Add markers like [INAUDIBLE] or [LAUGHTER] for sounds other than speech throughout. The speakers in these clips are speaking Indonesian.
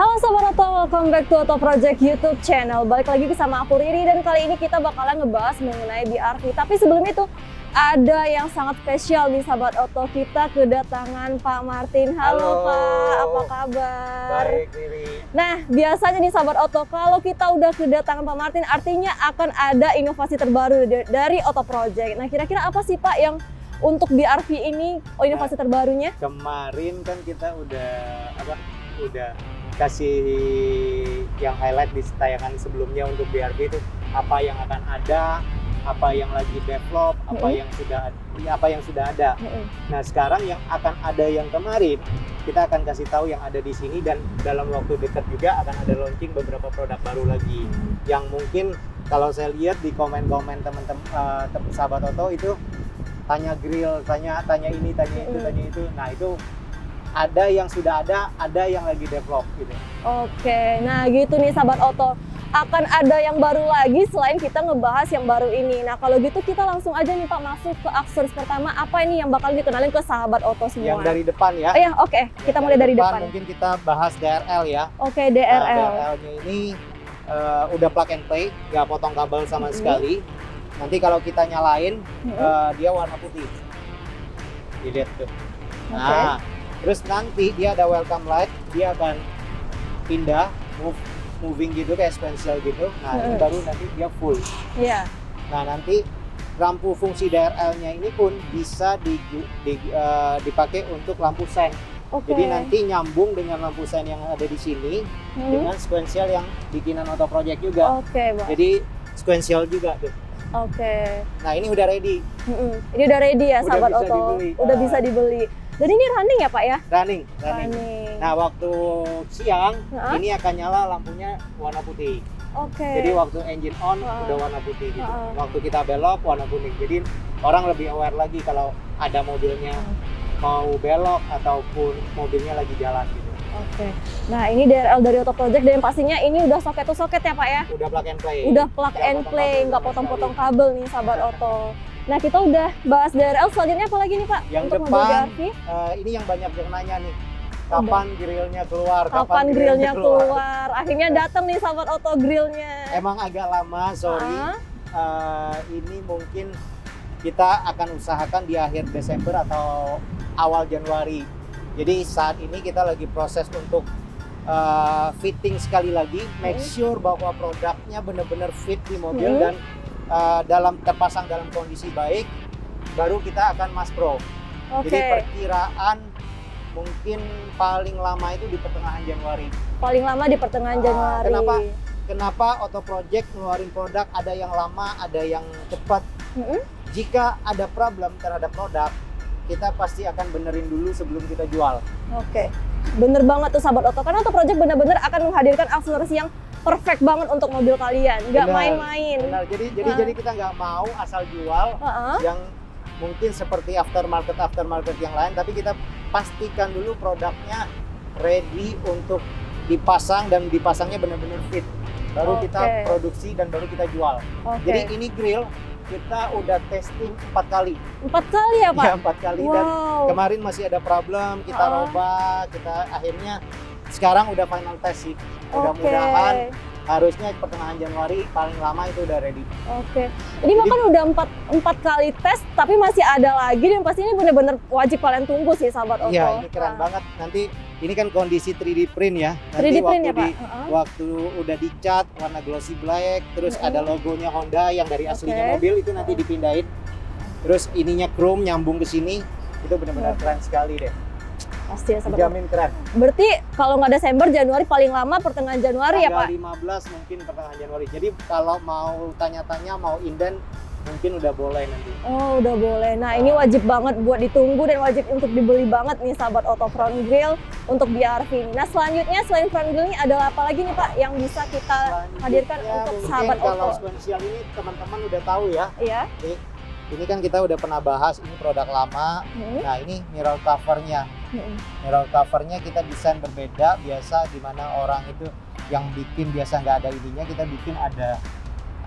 Halo Sobat Oto, welcome back to Oto Project YouTube channel. Balik lagi sama aku Riri dan kali ini kita bakalan ngebahas mengenai BRV. Tapi sebelum itu ada yang sangat spesial nih Sahabat Oto. Kita kedatangan Pak Martin. Halo, Halo. Pak, apa kabar? Baik, Riri. Nah, biasanya nih Sahabat Oto, kalau kita udah kedatangan Pak Martin artinya akan ada inovasi terbaru da- dari Oto Project. Nah, kira-kira apa sih Pak yang untuk BRV ini oh, inovasi terbarunya? Kemarin kan kita udah apa? Udah kasih yang highlight di tayangan sebelumnya untuk BRB itu apa yang akan ada, apa yang lagi develop, apa Mm-mm. yang sudah apa yang sudah ada. Mm-mm. Nah, sekarang yang akan ada yang kemarin kita akan kasih tahu yang ada di sini dan dalam waktu dekat juga akan ada launching beberapa produk baru lagi yang mungkin kalau saya lihat di komen-komen teman-teman eh, tem- sahabat Toto itu tanya grill, tanya tanya ini, tanya itu, tanya itu. Nah, itu ada yang sudah ada, ada yang lagi develop gitu. Oke, nah gitu nih sahabat Oto. Akan ada yang baru lagi selain kita ngebahas yang baru ini. Nah kalau gitu kita langsung aja nih Pak masuk ke aksesoris pertama. Apa ini yang bakal dikenalin ke sahabat Oto semua? Yang dari depan ya. Oh ya, oke. Kita Yang mulai dari depan. Mungkin kita bahas DRL ya. Oke, Nah, DRL. DRL-nya ini eh, udah plug and play, nggak potong kabel sama Mhm. sekali. Nanti kalau kita nyalain, Mm-mm. eh, dia warna putih. Dilihat tuh. Nah, terus nanti dia ada welcome light, dia akan pindah, move, moving gitu kayak sequential gitu. Nah, ini Mm-mm. baru nanti dia full. Iya. Nah, nanti lampu fungsi DRL-nya ini pun bisa di, di- eh, dipakai untuk lampu sen. Oke. Jadi nanti nyambung dengan lampu sen yang ada di sini Hmm. dengan sequential yang bikinan Auto Project juga. Oke, Pak. Jadi sequential juga tuh. Oke. Nah, ini udah ready, Mm-mm. Ini udah ready ya Udah sahabat Oto. dibeli. Udah Ah. bisa dibeli. Dan ini running ya Pak ya? running, running. Running. Nah, waktu siang ini akan nyala lampunya warna putih. Oke. Jadi waktu engine on Ah. udah warna putih gitu. Ah. Waktu kita belok warna kuning. Jadi orang lebih aware lagi kalau ada mobilnya Ah. mau belok ataupun mobilnya lagi jalan gitu. Oke. Nah, ini DRL dari Auto Project dan pastinya ini udah soket to soket ya Pak ya? Udah plug and play. Udah plug and potong play, nggak potong-potong kabel nih sahabat Auto. Nah, kita udah bahas DRL, selanjutnya apa lagi nih Pak? Yang untuk depan? Eh, ini yang banyak yang nanya nih. Kapan grillnya keluar? Kapan grillnya keluar? Akhirnya datang nih sahabat Auto grillnya. Emang agak lama, sorry. Ah, Eh, ini mungkin kita akan usahakan di akhir Desember atau awal Januari. Jadi saat ini kita lagi proses untuk uh, fitting sekali lagi, make sure bahwa produknya benar-benar fit di mobil Hmm. dan uh, dalam terpasang dalam kondisi baik, baru kita akan mas pro. Oke. Jadi perkiraan mungkin paling lama itu di pertengahan Januari. Paling lama di pertengahan Ah, Januari. kenapa? Kenapa Auto Project ngeluarin produk ada yang lama, ada yang cepat? Mm-mm. Jika ada problem terhadap produk, kita pasti akan benerin dulu sebelum kita jual. Oke. Bener banget tuh sahabat Auto. Karena Auto Project bener-bener akan menghadirkan aksesoris yang perfect banget untuk mobil kalian. Nggak main-main. Benar. Jadi jadi Ah. jadi kita nggak mau asal jual Heeh. yang mungkin seperti aftermarket aftermarket yang lain, tapi kita pastikan dulu produknya ready untuk dipasang dan dipasangnya benar-benar fit. Baru kita Oke. produksi dan baru kita jual. Oke. Jadi ini grill kita udah testing empat kali, Empat kali ya Pak? ya empat kali dan wow. kemarin masih ada problem, kita Ah. robah, kita akhirnya sekarang udah final test sih. Mudah-mudahan harusnya pertengahan Januari paling lama itu udah ready. Oke. Ini bahkan udah empat, empat kali tes, tapi masih ada lagi dan pasti ini bener-bener wajib kalian tunggu sih sahabat Auto. Iya, ini keren Nah, banget. Nanti ini kan kondisi 3D print ya. Nanti 3D print waktu ya Pak? di Heeh. waktu udah dicat warna glossy black, terus ada logonya Honda yang dari aslinya Oke. mobil itu nanti dipindahin. Terus ininya chrome nyambung ke sini. Itu benar-benar Oke. keren sekali deh. Pasti ya sahabat Auto. Jamin keren. Berarti kalau nggak Desember, Januari paling lama pertengahan Januari ya Tanggal Pak? 15 mungkin pertengahan Januari. Jadi kalau mau tanya-tanya mau inden mungkin udah boleh nanti. Oh udah boleh. Nah ini wajib banget buat ditunggu dan wajib untuk dibeli banget nih sahabat Auto Front Grill untuk BRV ini. Nah selanjutnya selain front grill ini ada apa lagi nih Pak yang bisa kita hadirkan untuk sahabat kalau Auto? sequential ini teman-teman udah tahu ya. Iya. Ini kan kita udah pernah bahas ini produk lama. Hmm. Nah ini mirror covernya. Hmm. Mirror covernya kita desain berbeda. Biasa di mana orang itu yang bikin biasa nggak ada ininya, kita bikin ada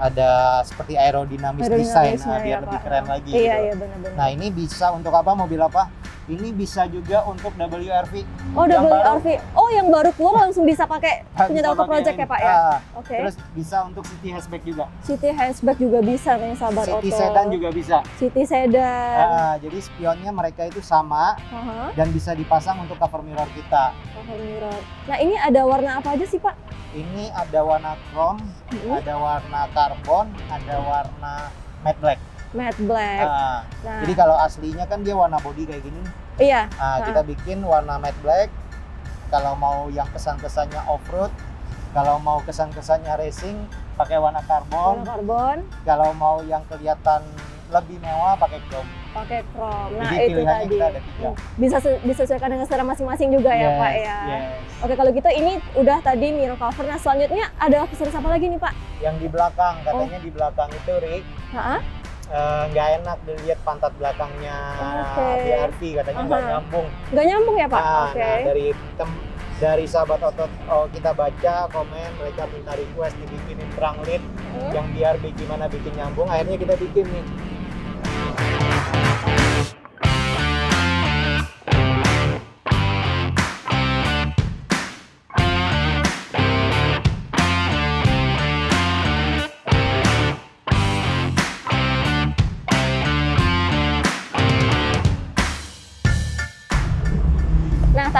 ada seperti aerodinamis desain nah, biar ya, lebih Pak. keren lagi. Iya gitu. iya benar-benar. Nah ini bisa untuk apa mobil apa? Ini bisa juga untuk WRV. Oh, Yang WRV. Oh, yang baru keluar langsung bisa pakai [LAUGHS] punya Auto Project ini. ya, Pak ya? Ah, Oke. Terus bisa untuk city hatchback juga. City hatchback juga bisa nih sahabat City Auto. sedan juga bisa. City sedan. Ah, jadi spionnya mereka itu sama Aha, dan bisa dipasang untuk cover mirror kita. cover mirror. Nah, ini ada warna apa aja sih, Pak? Ini ada warna chrome, Hmm, ada warna karbon, ada warna matte black. Matte black. Ah, Nah, Jadi kalau aslinya kan dia warna body kayak gini. iya. Nah, Ah. kita bikin warna matte black. Kalau mau yang kesan-kesannya off-road, kalau mau kesan-kesannya racing, pakai warna karbon. Warna karbon, Kalau mau yang kelihatan lebih mewah, pakai chrome. pakai chrome. Nah, Jadi itu tadi. kita ada tiga. Bisa se- disesuaikan dengan selera masing-masing juga ya, Yes, Pak ya. yes. Oke, kalau gitu ini udah tadi mirror cover. Nah, selanjutnya ada aksesoris apa lagi nih, Pak? Yang di belakang, Oh. katanya di belakang itu, Rick? Eh, nggak enak dilihat pantat belakangnya Oke. BRV, katanya nggak Aha. nyambung. Nggak nyambung ya, Pak? Nah, Oke. nah, dari tem- dari sahabat otot oh, kita baca komen mereka minta request dibikinin terang lead Hmm. yang biar bi- gimana bikin nyambung akhirnya kita bikin nih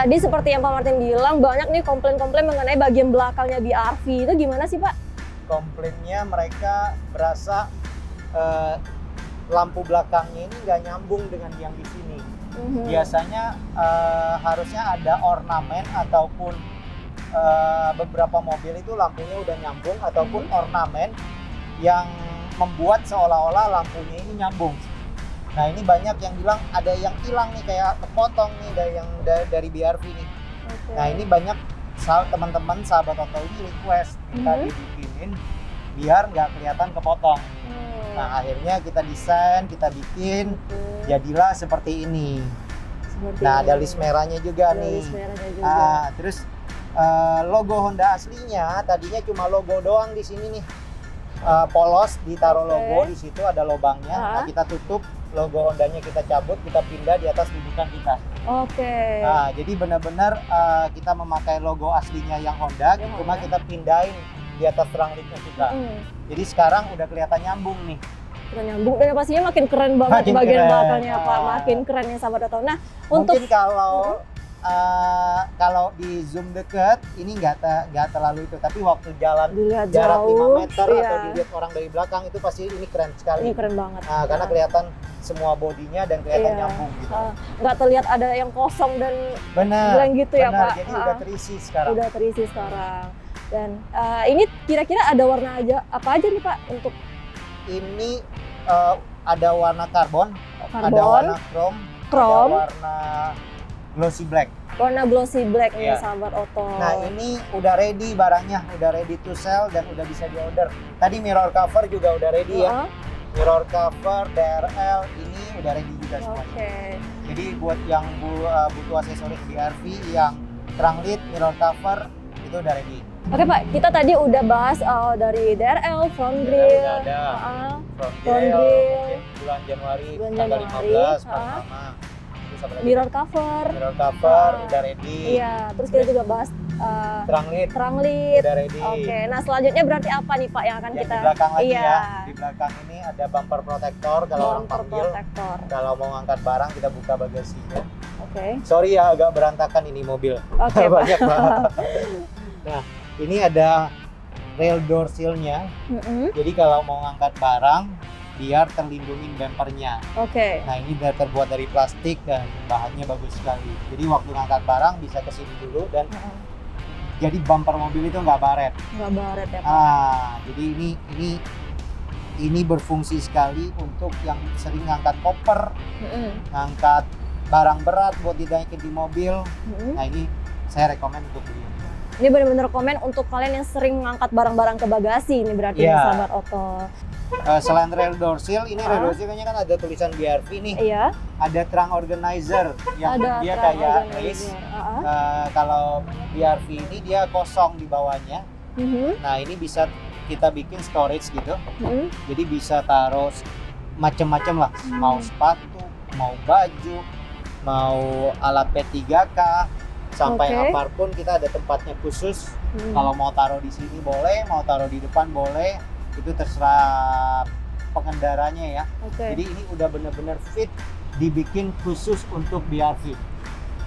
tadi seperti yang Pak Martin bilang, banyak nih komplain-komplain mengenai bagian belakangnya BRV. Itu gimana sih, Pak? komplainnya mereka berasa eh, lampu belakangnya ini nggak nyambung dengan yang di sini Mhm. biasanya eh, harusnya ada ornamen ataupun eh, beberapa mobil itu lampunya udah nyambung ataupun ornamen yang membuat seolah-olah lampunya ini nyambung. Nah ini banyak yang bilang ada yang hilang nih kayak kepotong nih dari yang da- dari BRV nih. Oke. Nah ini banyak teman-teman sahabat Oto ini request minta Mhm. dibikinin biar nggak kelihatan kepotong. Hmm. Nah akhirnya kita desain, kita bikin, jadilah seperti ini. Seperti Nah ada ini. list merahnya juga Ada nih. list merahnya juga. Ah, terus eh, logo Honda aslinya tadinya cuma logo doang di sini nih. Eh, polos ditaruh Oke. logo di situ ada lubangnya. Ah. Nah, kita tutup logo Hondanya kita cabut, kita pindah di atas dudukan kita. Oke. Nah, jadi benar-benar eh, kita memakai logo aslinya yang Honda, Yang cuma kita pindahin di atas terang lidnya kita. Hmm. Jadi sekarang udah kelihatan nyambung nih. Udah nyambung dan pastinya makin keren banget Makin bagian keren. belakangnya Pak. Makin keren ya sahabat Oto. Nah, untuk Mungkin kalau eh, kalau di zoom deket ini nggak te- nggak terlalu itu, tapi waktu jalan dilihat jarak jauh, 5 meter iya. atau dilihat orang dari belakang itu pasti ini keren sekali. ini keren banget. Nah, karena kelihatan semua bodinya dan kelihatan Iya. nyambung gitu. ah, nggak terlihat ada yang kosong dan Benar. gitu ya benar. Pak. Jadi Ah, udah terisi sekarang. udah terisi sekarang. Dan eh, ini kira-kira ada warna aja apa aja nih Pak untuk Ini eh, ada warna karbon, ada karbon, warna chrome, chrome, ada warna glossy black. warna glossy black nih Iya. sahabat Oto. Nah ini udah ready barangnya, udah ready to sell dan udah bisa diorder. Tadi mirror cover juga udah ready ya. Heeh, Mirror cover, DRL ini udah ready juga Oke. semuanya. Jadi buat yang bu- uh, butuh aksesoris BRV yang terang lid, mirror cover itu udah ready. Oke Pak, kita tadi udah bahas eh, dari DRL, front grill, udah ada. Front Front grill, grill. mungkin bulan Januari Bulan tanggal Januari, 15 ah. pertama. Mirror cover, Mirror cover Ah. udah ready. iya. Terus kita juga bahas eh, Terang lid terang lid. udah ready. Oke, nah selanjutnya berarti apa nih Pak yang akan Yang kita di belakang lagi iya. ya. Di belakang ini ada bumper protector kalau orang bumper panggil. protector. Kalau mau ngangkat barang kita buka bagasinya. Oke, Sorry ya agak berantakan ini mobil. oke [LAUGHS] Pak. Banyak banget. [LAUGHS] nah, ini ada rail door seal-nya. Mm-mm. Jadi kalau mau ngangkat barang biar terlindungin bumpernya. Oke, Nah, ini udah terbuat dari plastik dan bahannya bagus sekali. Jadi waktu ngangkat barang bisa ke sini dulu dan Heeh. jadi bumper mobil itu nggak baret. nggak baret ya Pak. Ah, jadi ini ini ini berfungsi sekali untuk yang sering ngangkat koper, Mm-mm. ngangkat barang berat buat dinaikin di mobil. Mm-mm. Nah, ini saya rekomend untuk beli. Ini benar-benar komen untuk kalian yang sering ngangkat barang-barang ke bagasi ini berarti nih, sahabat Oto. Eh, selain rail door seal, ini Ah. door seal-nya kan ada tulisan BRV nih. Iya, Ada trunk organizer yang ada dia kayak organizer. race. Heeh. Eh, kalau BRV ini dia kosong di bawahnya. Mhm. Nah, ini bisa kita bikin storage gitu. Mhm. Jadi bisa taruh macem-macem lah, Hmm. mau sepatu, mau baju, mau alat P3K sampai Oke. apa pun kita ada tempatnya khusus Hmm. kalau mau taruh di sini boleh mau taruh di depan boleh itu terserah pengendaranya ya Oke. jadi ini udah bener-bener fit dibikin khusus untuk BRV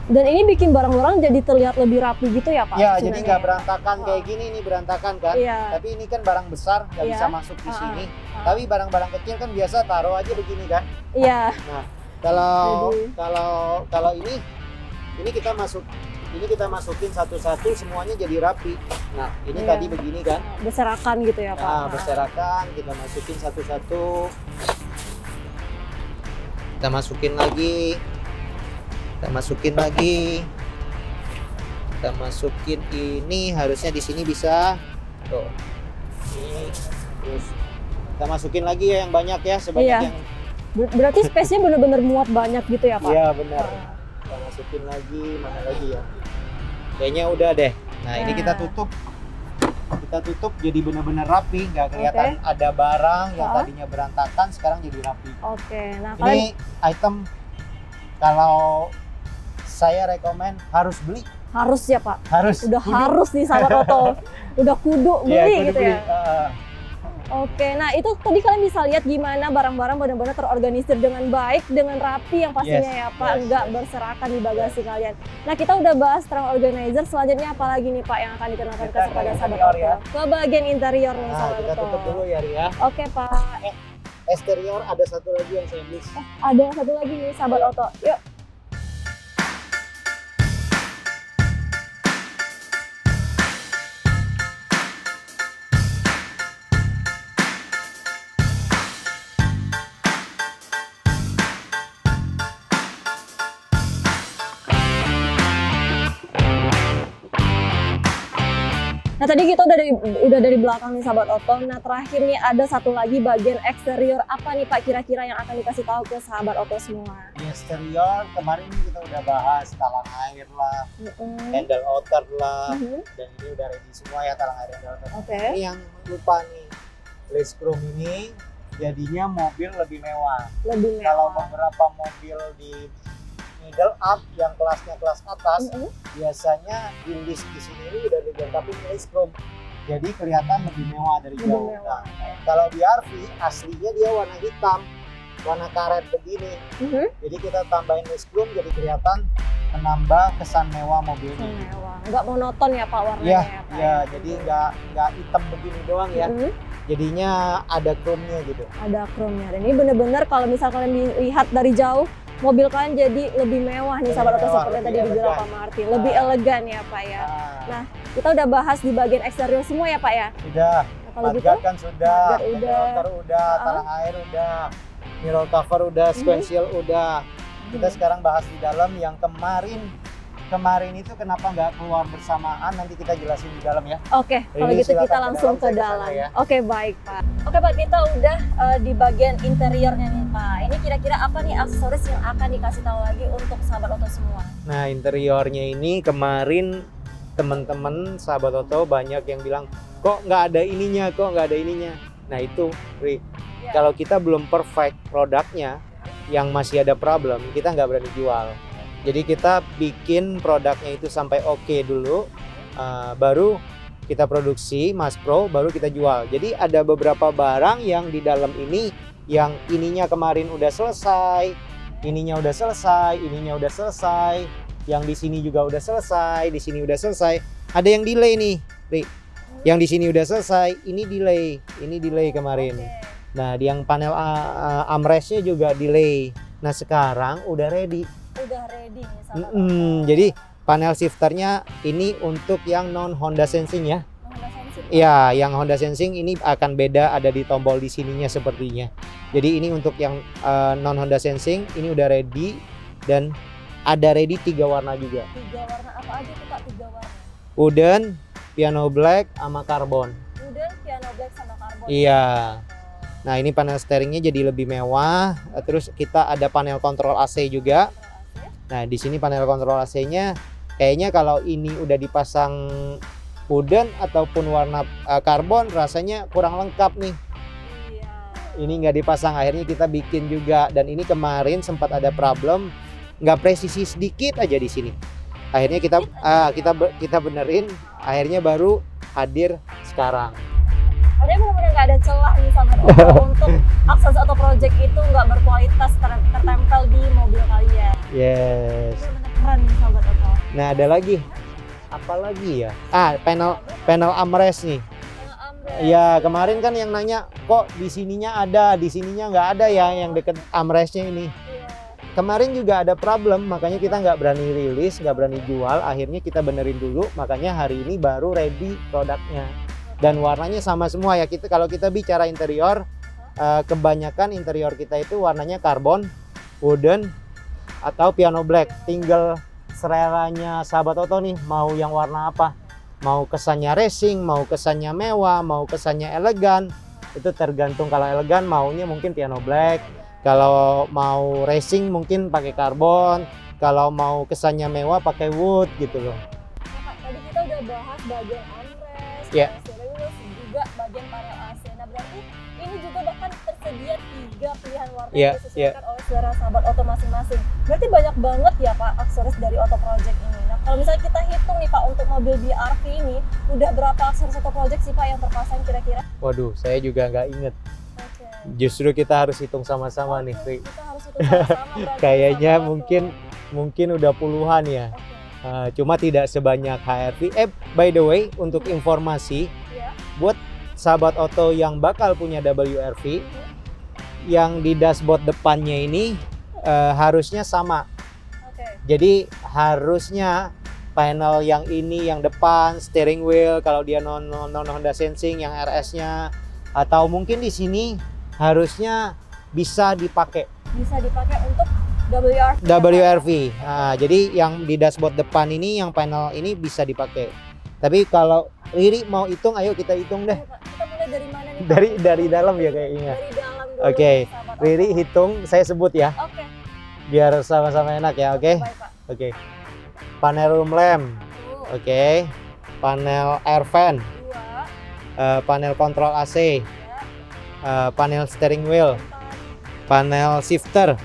Dan ini bikin barang-barang jadi terlihat lebih rapi gitu ya Pak? ya jadi nggak berantakan kayak Oh. gini nih berantakan kan Iya. tapi ini kan barang besar nggak Iya. bisa masuk di Ah, sini ah. tapi barang-barang kecil kan biasa taruh aja begini kan Iya. kalau Jadi- kalau kalau ini ini kita masuk ini kita masukin satu-satu semuanya jadi rapi. Nah ini Iya. tadi begini kan? Berserakan gitu ya Pak? nah berserakan kita masukin satu-satu. Kita masukin lagi. Kita masukin lagi. Kita masukin ini harusnya di sini bisa. Tuh. Ini terus kita masukin lagi ya yang banyak ya sebanyak Iya. yang Ber- Berarti space-nya bener-bener muat banyak gitu ya Pak? iya benar. Kita masukin lagi mana lagi ya kayaknya udah deh nah ini Nah. kita tutup kita tutup jadi benar-benar rapi nggak kelihatan ada barang yang tadinya berantakan sekarang jadi rapi Oke. Nah kalian ini item kalau saya rekomen harus beli harus ya Pak? harus Udah Kudu. harus nih sahabat Oto. [LAUGHS] Udah kudu beli Iya, kudu gitu beli. ya? Ah, Oke, nah itu tadi kalian bisa lihat gimana barang-barang benar-benar terorganisir dengan baik, dengan rapi yang pastinya Yes, ya Pak, yes, nggak yes. berserakan di bagasi kalian. Nah kita udah bahas tentang organizer, selanjutnya apa lagi nih Pak yang akan dikenalkan Kita kepada ke sahabat interior ya. Ke bagian interior nih nah, sahabat kita tutup dulu ya Ria Oke Pak, eksterior ada satu lagi yang saya miss ada satu lagi nih sahabat Oto. Yuk. Nah tadi kita udah dari udah dari belakang nih sahabat Oto. Nah terakhir nih ada satu lagi bagian eksterior apa nih Pak kira-kira yang akan dikasih tahu ke sahabat Oto semua? di eksterior kemarin kita udah bahas talang air lah Mm-mm. handle outer lah Mhm. dan ini udah ready semua ya talang air handle outer Oke. ini yang lupa nih lace chrome ini jadinya mobil lebih mewah Lebih kalau mewah. beberapa mobil di middle up yang kelasnya kelas atas Mm-mm. biasanya di list di sini ini udah dilengkapi lace chrome jadi kelihatan lebih mewah dari Lebih jauh mewah. Nah, kalau di RV aslinya dia warna hitam warna karet begini Mhm. jadi kita tambahin lace chrome jadi kelihatan menambah kesan mewah mobil ini Mewah. Nggak monoton ya Pak warnanya Iya, ya Pak? ya jadi nggak nggak hitam begini doang ya Mhm. jadinya ada chrome-nya gitu Ada chrome-nya. Dan ini bener-bener kalau misal kalian lihat dari jauh, mobil kalian jadi lebih mewah nih sahabat mewah, seperti tadi dibilang. Pak Marti. Lebih Ah. elegan ya Pak ya. nah, Kita udah bahas di bagian eksterior semua ya Pak ya. sudah Nah, kalau gitu kan sudah udah. motor udah Ah. talang air udah mirror cover udah Mhm. square udah kita Mhm. sekarang bahas di dalam yang kemarin kemarin itu kenapa nggak keluar bersamaan nanti kita jelasin di dalam ya Oke, kalau Ini gitu kita langsung ke dalam. ya. Oke, baik Pak. Oke Pak, kita udah eh, di bagian interiornya nih Pak. Ini kira-kira apa nih aksesoris yang akan dikasih tahu lagi untuk sahabat Oto semua? Nah interiornya ini kemarin teman-teman sahabat Oto banyak yang bilang kok nggak ada ininya, kok nggak ada ininya. Nah itu, Rik, Ya. kalau kita belum perfect produknya, yang masih ada problem, kita nggak berani jual. Jadi kita bikin produknya itu sampai oke dulu, uh, baru kita produksi Mas Pro, baru kita jual. Jadi ada beberapa barang yang di dalam ini yang ininya kemarin udah selesai, ininya udah selesai, ininya udah selesai, yang di sini juga udah selesai, di sini udah selesai. Ada yang delay nih, Rik. Yang di sini udah selesai, ini delay, ini delay kemarin. Oke. Nah, di yang panel uh, uh, armrestnya juga delay. Nah, sekarang udah ready. Udah ready nih Oto. jadi panel shifternya ini untuk yang non Honda Sensing ya. Honda Sensi, Pak. Iya, yang Honda Sensing ini akan beda ada di tombol di sininya sepertinya. Jadi ini untuk yang uh, non Honda Sensing ini udah ready dan ada ready tiga warna juga. Tiga warna apa aja tuh Pak? Tiga warna. Wooden, piano black, sama carbon. Wooden, piano black sama karbon. Iya. Nah ini panel steeringnya jadi lebih mewah. Terus kita ada panel kontrol AC juga. Nah di sini panel kontrol AC-nya kayaknya kalau ini udah dipasang wooden ataupun warna eh, karbon rasanya kurang lengkap nih. Iya. Ini nggak dipasang akhirnya kita bikin juga dan ini kemarin sempat ada problem nggak presisi sedikit aja di sini. Akhirnya kita ah, kita kita benerin, akhirnya baru hadir sekarang. Artinya benar-benar nggak ada celah nih Oto [LAUGHS] untuk akses auto project itu nggak berkualitas ter- tertempel di mobil kalian. Yes. Benar-benar keren nih. Nah ada lagi, apa lagi ya? Ah panel panel armrest nih. Ya kemarin kan yang nanya kok di sininya ada, di sininya nggak ada ya yang deket armrestnya ini. Iya. Kemarin juga ada problem, makanya kita nggak berani rilis, nggak berani jual. Akhirnya kita benerin dulu, makanya hari ini baru ready produknya. Dan warnanya sama semua ya. Kita kalau kita bicara interior, eh, kebanyakan interior kita itu warnanya karbon, wooden, atau piano black. Tinggal seleranya sahabat Oto nih, mau yang warna apa? Mau kesannya racing, mau kesannya mewah, mau kesannya elegan. Itu tergantung kalau elegan maunya mungkin piano black, kalau mau racing mungkin pakai karbon, kalau mau kesannya mewah pakai wood gitu loh. Nah, Kak, tadi kita udah bahas bagian armrest, Iya. Pilihan warna Iya, yang disesuaikan oleh selera sahabat Oto masing-masing. Berarti banyak banget ya Pak aksesoris dari Auto Project ini. Nah kalau misalnya kita hitung nih Pak untuk mobil BRV ini, udah berapa aksesoris Auto Project sih Pak yang terpasang kira-kira? Waduh, saya juga nggak inget. Oke. Justru kita harus hitung sama-sama nih, Ri. Kita harus hitung sama-sama [LAUGHS] berarti Kayaknya Oto. mungkin mungkin udah puluhan ya. Oke. Uh, cuma tidak sebanyak HRV. Eh, by the way, untuk informasi, Iya. sahabat Oto yang bakal punya WRV, yang di dashboard depannya ini uh, harusnya sama. Jadi harusnya panel yang ini yang depan steering wheel kalau dia non non, non Honda Sensing yang RS-nya atau mungkin di sini harusnya bisa dipakai Bisa dipakai untuk WRV. WRV. Nah, jadi yang di dashboard depan ini yang panel ini bisa dipakai. Tapi kalau Riri mau hitung, ayo kita hitung deh. Pak. Kita mulai dari mana nih? Pak? Dari dari dalam ya kayaknya. Dari dalam. Oke. sahabat Riri hitung, saya sebut ya, Oke. biar sama-sama enak ya, oke? Pak. Oke. Panel room lamp, oke. Panel air fan, dua, eh, panel kontrol AC, tiga, eh, panel steering wheel, panel shifter,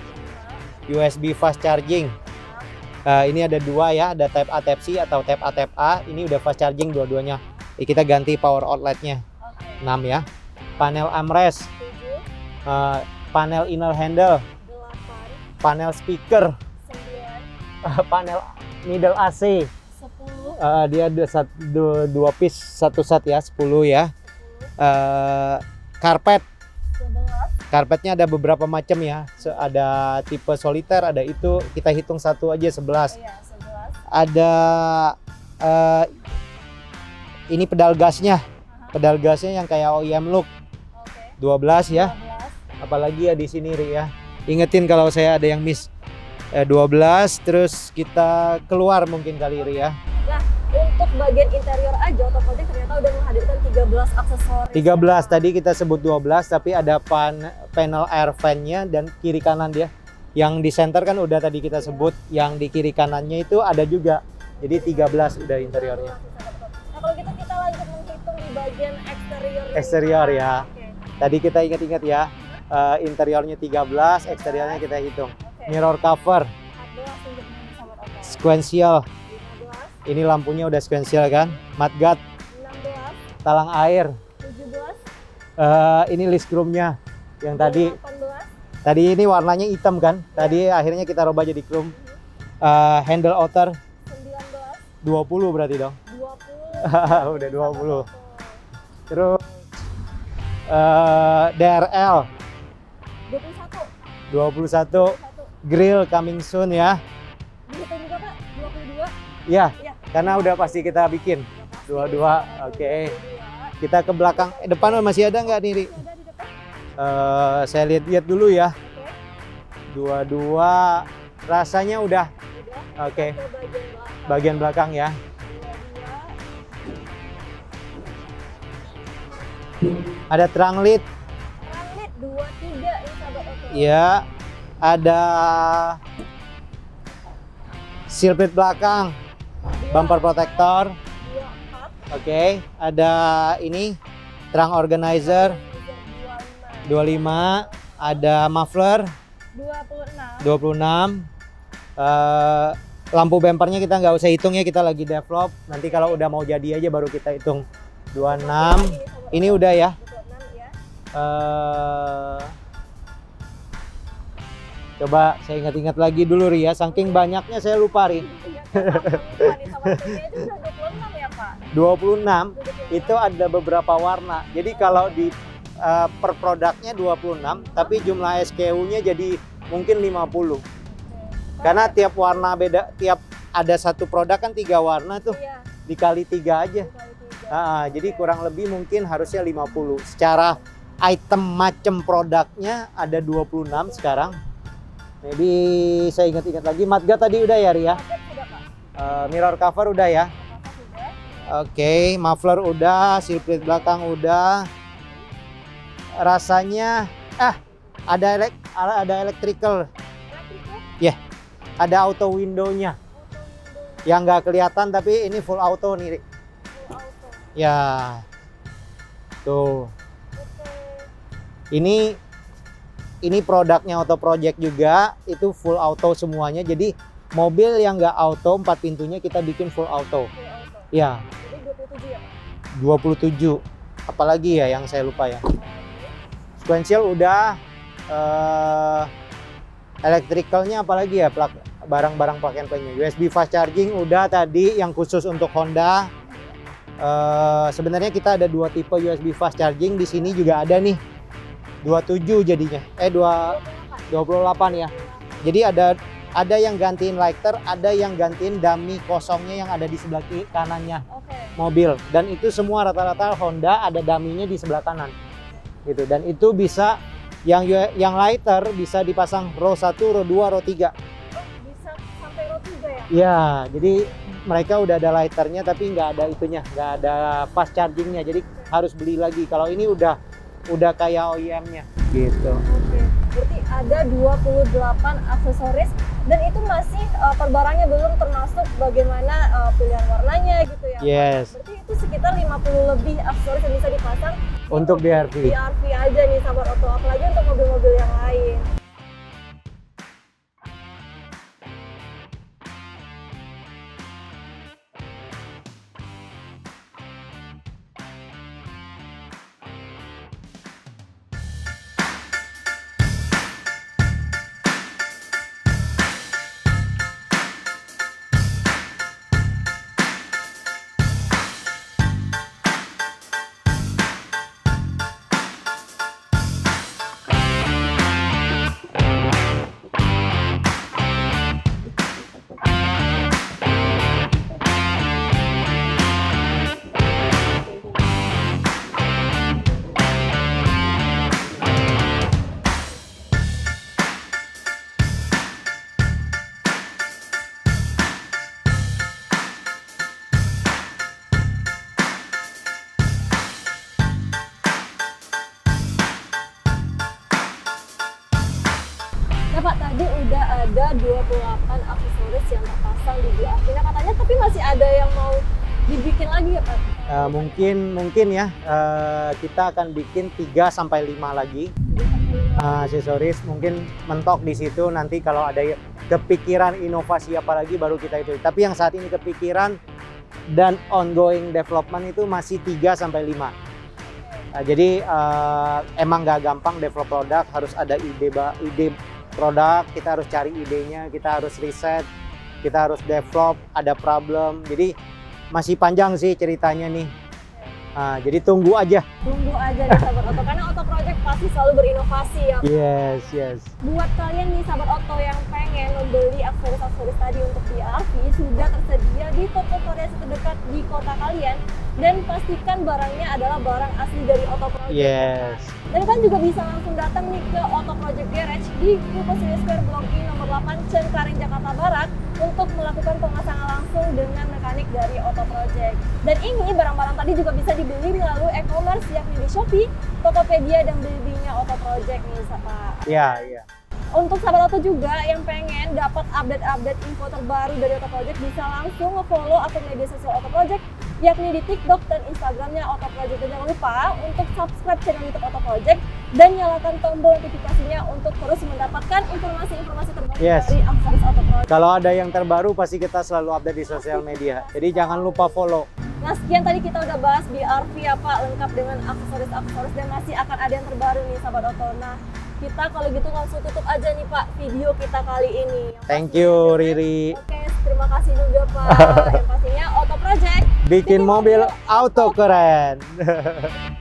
USB fast charging. Eh, ini ada dua ya, ada Type A Type C atau Type A Type A. Ini udah fast charging dua-duanya. Kita ganti power outletnya oke. 6 ya. Panel armrest, Eh, panel inner handle, delapan, panel speaker, sembilan, panel middle AC. sepuluh, Eh, dia ada satu, dua, dua piece satu set ya, 10 ya. sepuluh, Eh, karpet, sebelas, karpetnya ada beberapa macam ya. Se- Ada tipe soliter, ada itu. Kita hitung satu aja 11. iya sebelas, ada eh, ini pedal gasnya pedal gasnya yang kayak OEM look oke. 12 ya Dua belas, apalagi ya di sini Ri ya ingetin kalau saya ada yang miss Eh, 12 terus kita keluar mungkin kali Ri ya Untuk bagian interior aja, Project ternyata udah menghadirkan 13 aksesoris. 13 tadi kita sebut 12 tapi ada pan panel air fan-nya dan kiri kanan dia yang di center kan udah tadi kita sebut yang di kiri kanannya itu ada juga jadi 13 udah interiornya Nah kalau gitu kita lanjut menghitung di bagian eksterior. Eksterior ya. Oke. Tadi kita ingat-ingat ya, eh, interiornya 13, eksteriornya kita hitung. Mirror cover, 14 untuk sahabat Oto. sequential. 15, Ini lampunya udah sequential kan. Mudguard, 16, talang air. 17, Eh, ini list chrome-nya yang tadi 18, tadi ini warnanya hitam kan. Tadi akhirnya kita rubah jadi chrome. Eh, handle outer 19, 20 berarti dong. 20. [LAUGHS] udah 20. Terus eh, DRL 21, 21 21. grill coming soon ya. Dihitung juga Pak, 22. Ya, Iya. karena udah pasti kita bikin. Pasti. Dua-dua, oke. 22. Kita ke belakang. Eh, depan masih ada nggak nih? Ada di depan. Eh, saya lihat-lihat dulu ya. Oke. Dua-dua rasanya udah oke. Ke bagian belakang. Ya. 22. Ada terang lid, ya. Ada plate belakang, Dua, bumper protector, empat, oke. Ada ini terang organizer 25, 25, ada muffler 26, 26, Eh, lampu bempernya kita nggak usah hitung ya, kita lagi develop. Nanti kalau udah mau jadi aja baru kita hitung. 26. Ini udah ya. 26 coba saya ingat-ingat lagi dulu Ria, saking banyaknya saya lupa Ri. Iya, Pak, di sama ini aja udah 26 ya, Pak. 26 26. itu ada beberapa warna. Jadi kalau di eh, per produknya 26, tapi jumlah SKU-nya jadi mungkin 50. Karena tiap warna beda, tiap ada satu produk kan tiga warna tuh Iya, dikali tiga aja. Ah, jadi kurang lebih mungkin harusnya 50. Secara item macam produknya ada 26 sekarang. Maybe saya ingat-ingat lagi. Matga tadi udah ya Ria? Eh, mirror cover udah ya? Oke, muffler udah, plate belakang udah. Rasanya ah ada elek ada electrical, Elektrik tuh, ada auto window-nya. Yang nggak kelihatan tapi ini full auto nih. Full auto. Ya. Tuh. Ini ini produknya Auto Project juga, itu full auto semuanya. Jadi mobil yang nggak auto empat pintunya kita bikin full auto. Full auto. Ya, Jadi 27 ya, Pak? 27. Apalagi ya yang saya lupa ya. Sequential udah eh electricalnya apalagi ya plug barang-barang pakaian lainnya. USB fast charging udah tadi yang khusus untuk Honda. Eh sebenarnya kita ada dua tipe USB fast charging di sini juga ada nih. 27 jadinya. Eh 2 28 ya. Jadi ada ada yang gantiin lighter, ada yang gantiin dummy kosongnya yang ada di sebelah kiri kanannya. Oke. mobil. Dan itu semua rata-rata Honda ada daminya di sebelah kanan. Gitu. Dan itu bisa yang yang lighter bisa dipasang row 1, row 2, row 3 Oh, bisa sampai row 3 ya? ya jadi mereka udah ada lighternya tapi nggak ada itunya. Nggak ada fast chargingnya. Jadi harus beli lagi. Kalau ini udah udah kayak OEM-nya gitu Oke. Berarti ada 28 aksesoris dan itu masih uh, per barangnya belum termasuk bagaimana uh, pilihan warnanya gitu ya. Yes Berarti itu sekitar 50 lebih aksesoris yang bisa dipasang untuk BRV di RV aja nih sahabat oto apalagi untuk mobil-mobil yang lain. Mungkin mungkin ya eh, kita akan bikin 3 sampai 5 lagi Ah, aksesoris mungkin mentok di situ nanti kalau ada kepikiran inovasi apa lagi baru kita itu. Tapi yang saat ini kepikiran dan ongoing development itu masih 3 sampai 5. Ah, jadi eh, emang nggak gampang develop produk, harus ada ide ide produk, kita harus cari idenya, kita harus riset, kita harus develop, ada problem. Jadi masih panjang sih ceritanya nih. Ah, jadi tunggu aja. Tunggu aja nih sahabat oto karena Oto Project pasti selalu berinovasi ya. Yes, yes. Buat kalian nih sahabat oto yang pengen membeli aksesoris-aksesoris tadi untuk BRV sudah tersedia di toko Korea terdekat di kota kalian dan pastikan barangnya adalah barang asli dari Oto Project. Yes. Dan kalian juga bisa langsung datang nih ke Auto Project Garage di Kupo City Square Blok I nomor 8 Cengkareng Jakarta Barat untuk melakukan pemasangan langsung dengan mekanik dari Auto Project. Dan ini barang-barang tadi juga bisa dibeli melalui e-commerce yakni di Shopee, Tokopedia dan Blibli-nya Auto Project nih Pak. Iya, iya. Untuk sahabat Auto juga yang pengen dapat update-update info terbaru dari Auto Project bisa langsung nge-follow akun media sosial Auto Project yakni di TikTok dan Instagramnya Auto Project. Dan jangan lupa untuk subscribe channel YouTube Auto Project dan nyalakan tombol notifikasinya untuk terus mendapatkan informasi-informasi terbaru Yes. dari aksesoris Auto Project. Kalau ada yang terbaru pasti kita selalu update di sosial media. Jadi jangan lupa follow. Nah sekian tadi kita udah bahas BRV apa lengkap dengan aksesoris-aksesoris dan masih akan ada yang terbaru nih sahabat Oto. Nah kita kalau gitu langsung tutup aja nih Pak video kita kali ini. Yang Thank you Riri. Oke terima kasih juga Pak. [LAUGHS] yang pastinya Auto Project Bikin mobil auto keren. [LAUGHS]